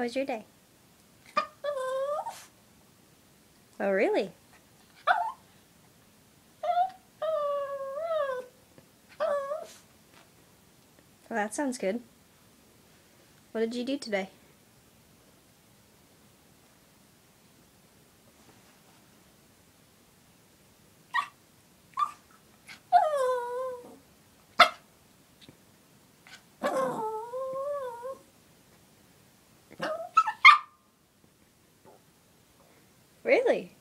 was your day? Oh, really? Well, that sounds good. What did you do today? Really?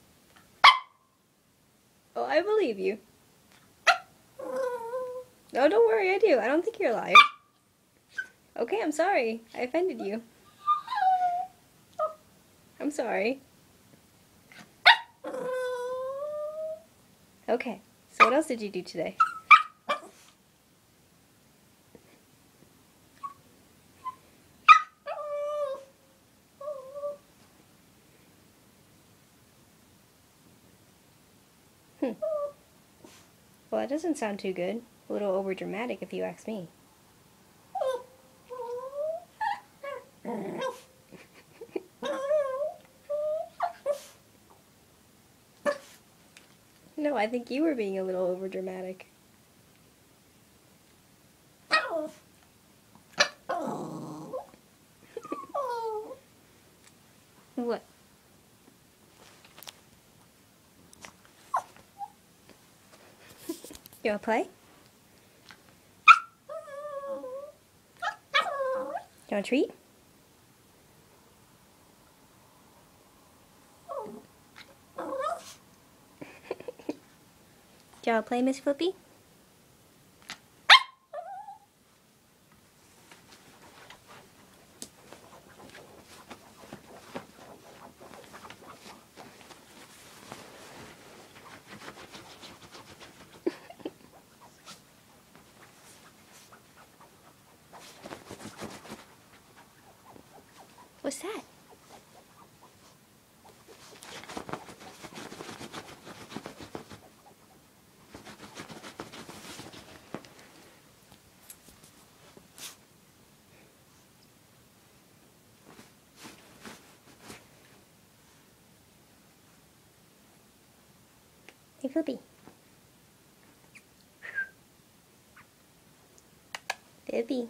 Oh, I believe you. No, don't worry, I do. I don't think you're a liar. Okay, I'm sorry. I offended you. I'm sorry. Okay, so what else did you do today? Hmm. Well, that doesn't sound too good. A little over dramatic if you ask me. No, I think you were being a little over dramatic. What? You wanna play? You want a treat? Do you want to play, Miss Flippy? What's that? Hey, Flippy. Flippy.